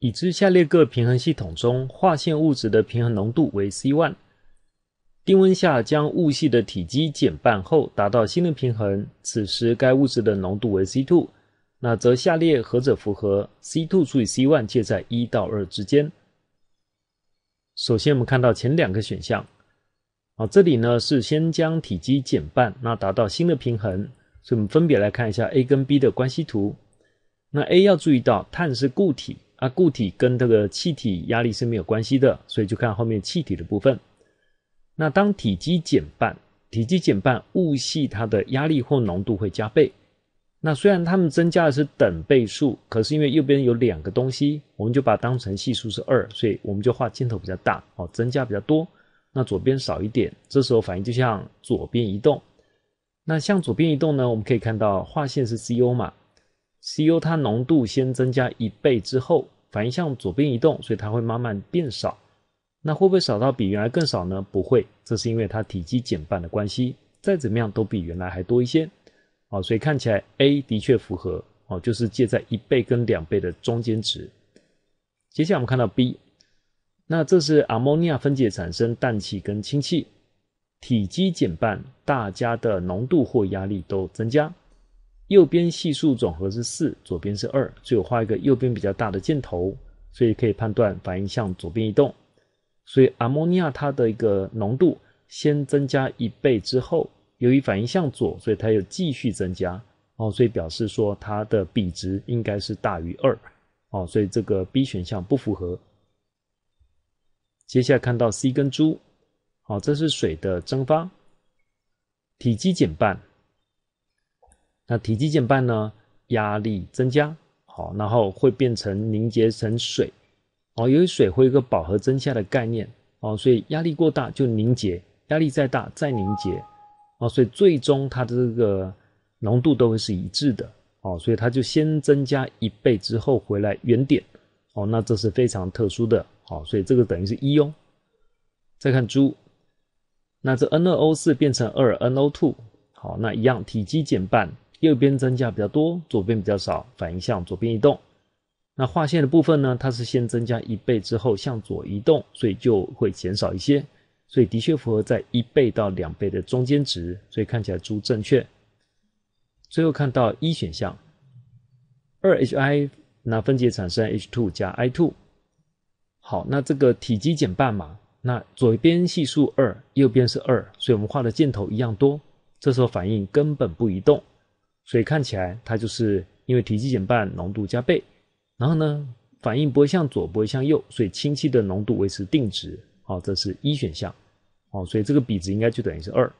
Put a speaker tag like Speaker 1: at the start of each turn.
Speaker 1: 已知下列各平衡系统中化线物质的平衡浓度为 C one。低温下将物系的体积减半后达到新的平衡，此时该物质的浓度为 C two。那则下列何者符合 C two 除以 C one 介在一到二之间？首先，我们看到前两个选项，啊，这里呢是先将体积减半，那达到新的平衡，所以我们分别来看一下 A 跟 B 的关系图。那 A 要注意到碳是固体啊，固体跟这个气体压力是没有关系的，所以就看后面气体的部分。那当体积减半，体积减半，物系它的压力或浓度会加倍。那虽然它们增加的是等倍数，可是因为右边有两个东西，我们就把它当成系数是二，所以我们就画箭头比较大哦，增加比较多。那左边少一点，这时候反应就向左边移动。那向左边移动呢，我们可以看到画线是 CO 嘛，CO 它浓度先增加一倍之后，反应向左边移动，所以它会慢慢变少。那会不会少到比原来更少呢？不会，这是因为它体积减半的关系，再怎么样都比原来还多一些。哦，所以看起来 A 的确符合哦，就是介在一倍跟两倍的中间值。接下来我们看到 B，那这是阿莫尼亚分解产生氮气跟氢气，体积减半，大家的浓度或压力都增加。右边系数总和是四，左边是二，所以我画一个右边比较大的箭头，所以可以判断反应向左边移动。所以阿莫尼亚它的一个浓度先增加一倍之后。由于反应向左，所以它又继续增加哦，所以表示说它的比值应该是大于二哦，所以这个 B 选项不符合。接下来看到 C 跟猪，好，这是水的蒸发，体积减半，那体积减半呢，压力增加，好，然后会变成凝结成水哦，由于水会有一个饱和增加的概念哦，所以压力过大就凝结，压力再大再凝结。哦，所以最终它的这个浓度都会是一致的哦，所以它就先增加一倍之后回来原点哦，那这是非常特殊的哦，所以这个等于是一哦。再看猪，那这 N2O 四变成二 NO2，好，那一样体积减半，右边增加比较多，左边比较少，反应向左边移动。那画线的部分呢，它是先增加一倍之后向左移动，所以就会减少一些。所以的确符合在一倍到两倍的中间值，所以看起来猪正确。最后看到一选项，二 Hi 那分解产生 H2 加 I2。好，那这个体积减半嘛，那左边系数二，右边是二，所以我们画的箭头一样多。这时候反应根本不移动，所以看起来它就是因为体积减半，浓度加倍。然后呢，反应不会向左，不会向右，所以氢气的浓度维持定值。好，这是一选项，哦，所以这个比值应该就等于是二。